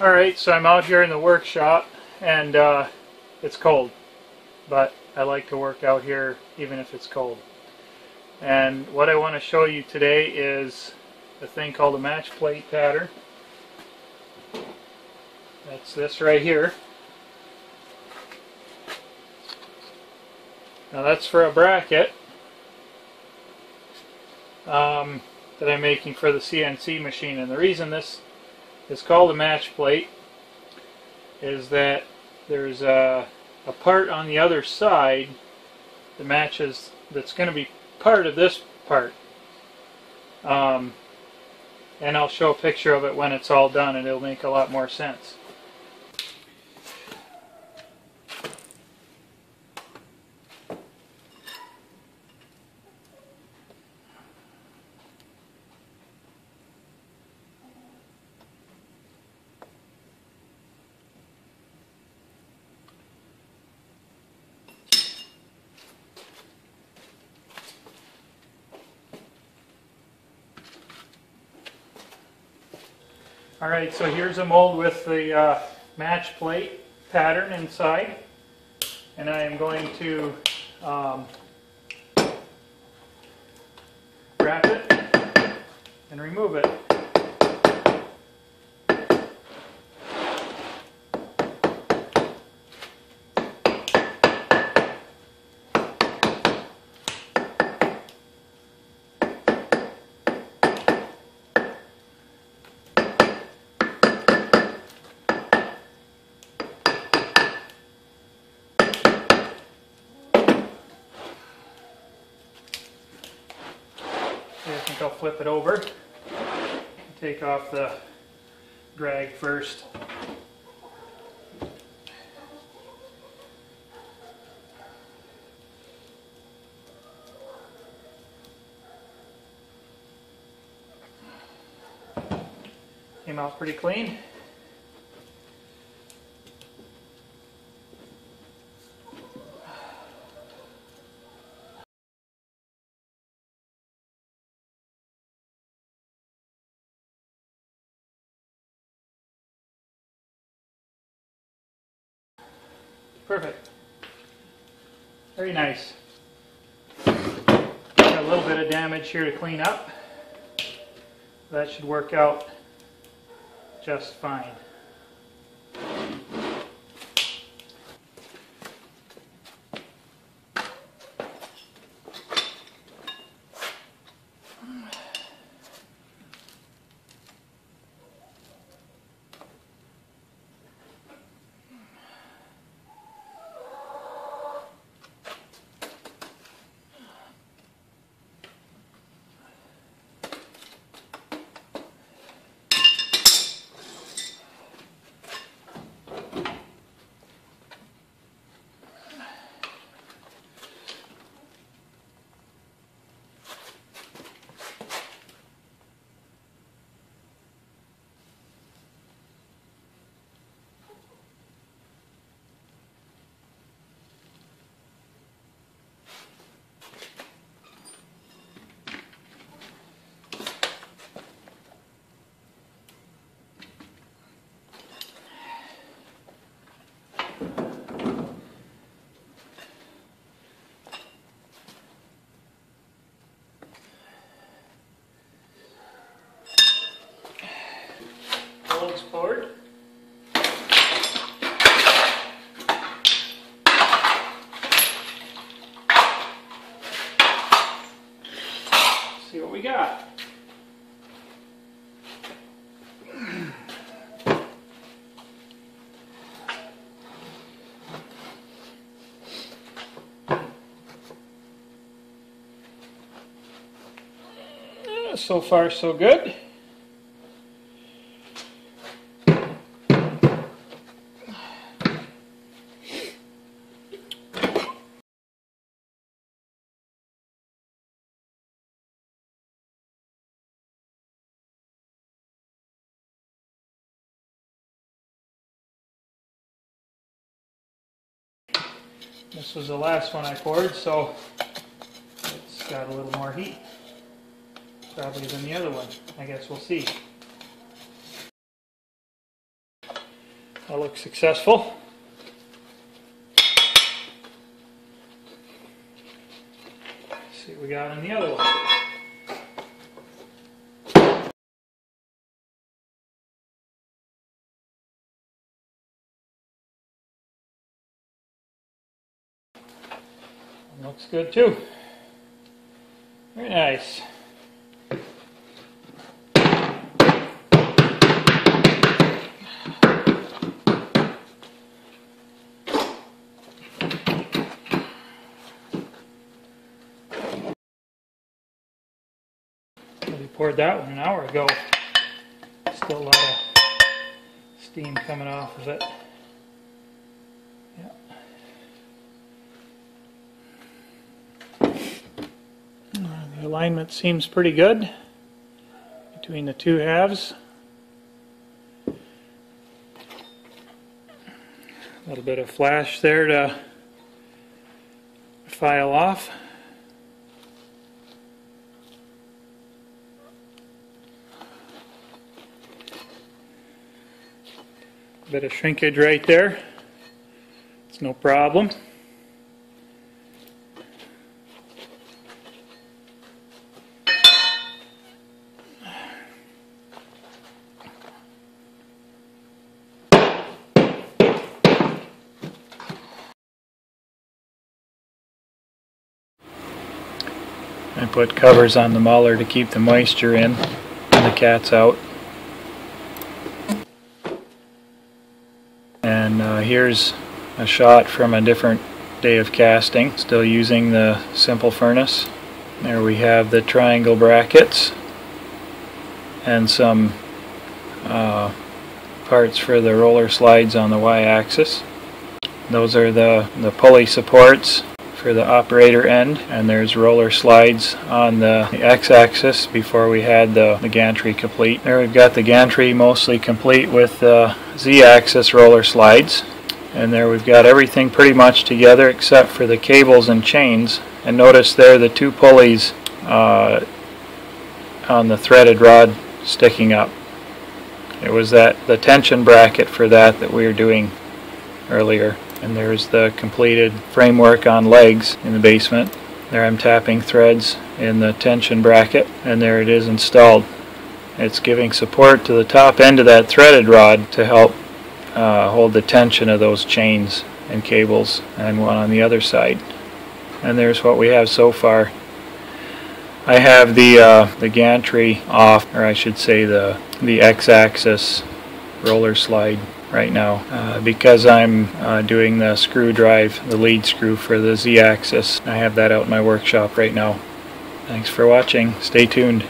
Alright, so I'm out here in the workshop and uh, it's cold, but I like to work out here even if it's cold. And what I want to show you today is a thing called a match plate pattern. That's this right here. Now that's for a bracket um, that I'm making for the CNC machine. And the reason this is called a match plate is that there's a, a part on the other side that matches, that's going to be part of this part. Um, and I'll show a picture of it when it's all done and it'll make a lot more sense. Alright, so here's a mold with the uh, match plate pattern inside. And I am going to um, rap it and remove it. I I'll flip it over. Take off the drag first. Came out pretty clean. Perfect. Very nice. Got a little bit of damage here to clean up. That should work out just fine. Poured. See what we got. So far, so good. This was the last one I poured, so it's got a little more heat. Probably than the other one. I guess we'll see. That looks successful. Let's see what we got on the other one. Looks good too. Very nice. We poured that one an hour ago. Still a lot of steam coming off of it. Yeah. The alignment seems pretty good between the two halves. A little bit of flash there to file off. A Bit of shrinkage right there. It's no problem. I put covers on the muller to keep the moisture in and the cat's out. And uh, here's a shot from a different day of casting, still using the simple furnace. There we have the triangle brackets and some uh, parts for the roller slides on the y-axis. Those are the, the pulley supports for the operator end and there's roller slides on the, the x-axis before we had the, the gantry complete. There we've got the gantry mostly complete with the z-axis roller slides and there we've got everything pretty much together except for the cables and chains and notice there the two pulleys uh, on the threaded rod sticking up. It was that the tension bracket for that that we were doing earlier and there's the completed framework on legs in the basement. There I'm tapping threads in the tension bracket and there it is installed. It's giving support to the top end of that threaded rod to help uh, hold the tension of those chains and cables and one on the other side. And there's what we have so far. I have the uh, the gantry off, or I should say the the x-axis roller slide right now uh, because I'm uh, doing the screw drive, the lead screw for the Z-axis. I have that out in my workshop right now. Thanks for watching. Stay tuned.